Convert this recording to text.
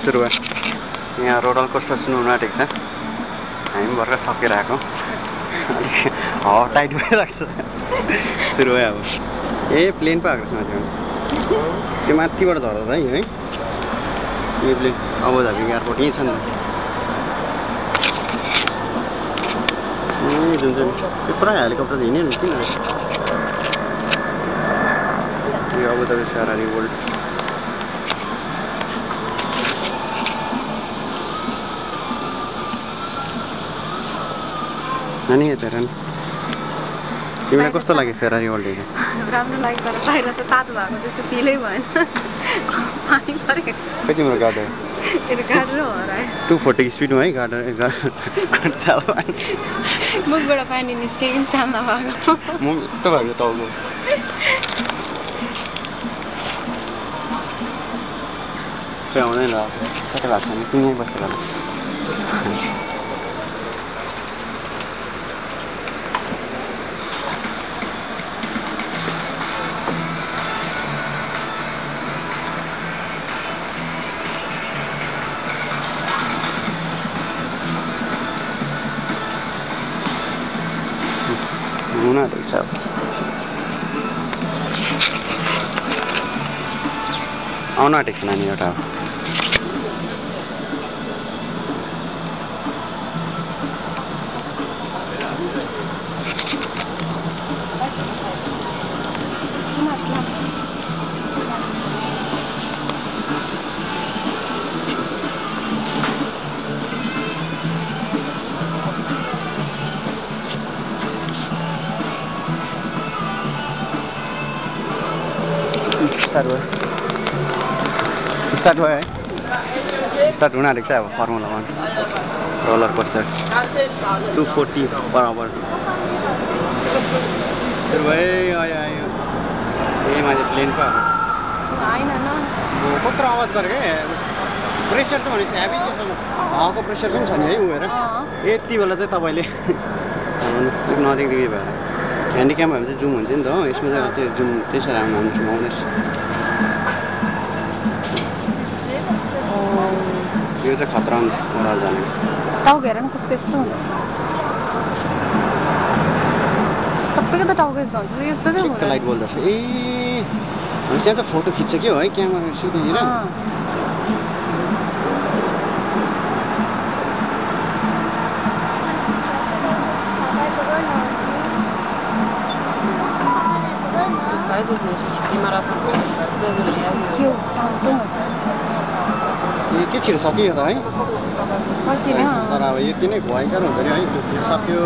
सुरु भयो यहाँ रोडल कस्तो सुन्नु आँटेको छ। हामी भर्खर सकेर आएको हावा टाइट भइरहेको छ। सुरु भयो अब। ए प्लेन पो आएको छ माथि त्यो माथिबाट झर्दा है है? यो प्लेन अबुधाबी एयरपोर्ट यहीँ छ नि। ए जुन चाहिँ त्यो पुरा हेलिकप्टर हिँड्यो नि किन? यो अबुधाबी फेरारी वर्ल्ड नानी यता हेर न तिमीलाई कस्तो लाग्यो फेरारी हेरेर राम्रो लाग्यो तर बाहिर त तातो भएको जस्तो फिलै भएन। पानी खै तिम्रो त्यो टु फोर्टीको स्पिडमा है गाडो चाल मुखबाट पानी निस्केको चाल्दा भएको। म यस्तो भएको टाउको खोइ आउँदैन कतै भएको छैन तिमी बसेर। हुन आँटेको छ अब। आउन आँटेको छ नानी एउटा। स्टार्ट भयो स्टार्ट भयो है स्टार्ट हुन आँटेको छ अब formula one roller coaster two forty hour भयो आयो आयो ए माथि प्लेन पो कत्रो आवाज़ गरेको प्रेसर त भनेपछि हेभी हावाको प्रेसर पनि छ नि है उयो। यति बेला चाहिँ तपाईँले नजिकदेखि भएर ह्यान्डिक्याम भयो भने चाहिँ जुम हुन्छ नि त हो। यसमा चाहिँ त्यो जुम त्यसरी आउनु जुम आउँदैछ यो चाहिँ खतरा हुन्छ ओह्रालो जाने। टाउको हेर न कस्तो यस्तो हुन्छ। सबैको त टाउको यस्तो हुन्छ यस्तो चाहिँ ठिक्क लाइट हुँदैन बल्दैछ। ए त्यहाँ त फोटो खिच्छ क्या हो है? क्यामेरा सिधैतिर अँ। के हो टाउको ए के छिर सकियो त है कति तर अब यति नै भयङ्कर हुन्छ नि है सक्यो